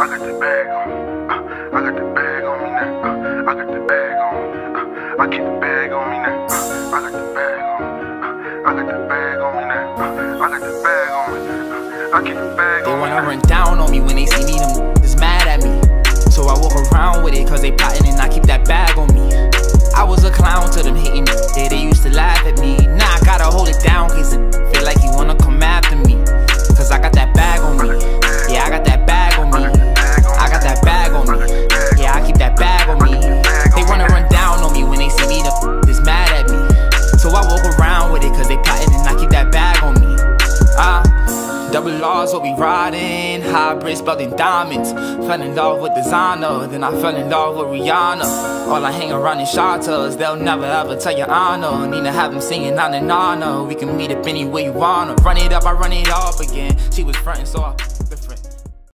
I got the bag on. Uh, I got the bag on me now. Uh, I got the bag on. Uh, I keep the bag on me now. Uh, I got the bag on. Uh, I got the bag on me now. Uh, I got the bag on me. Uh, I keep the bag They on me. wanna run down on me when they see me, them is mad at me. So I walk around with it, cause they plotting double R's what we riding, hybrids belting diamonds. Fell in love with designer, then I fell in love with Rihanna. All I hang around in shelters, they'll never ever tell your honor. Need to have them singing on and on. We can meet up anywhere you wanna. Run it up, I run it up again. She was frontin', so I.